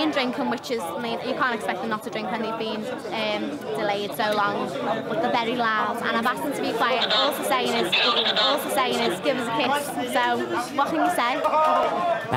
been drinking, which is, I mean, you can't expect them not to drink when they've been um, delayed so long, but they're very loud, and I've asked them to be quiet. All they're saying is, all they're saying is, give us a kiss. So, what can you say?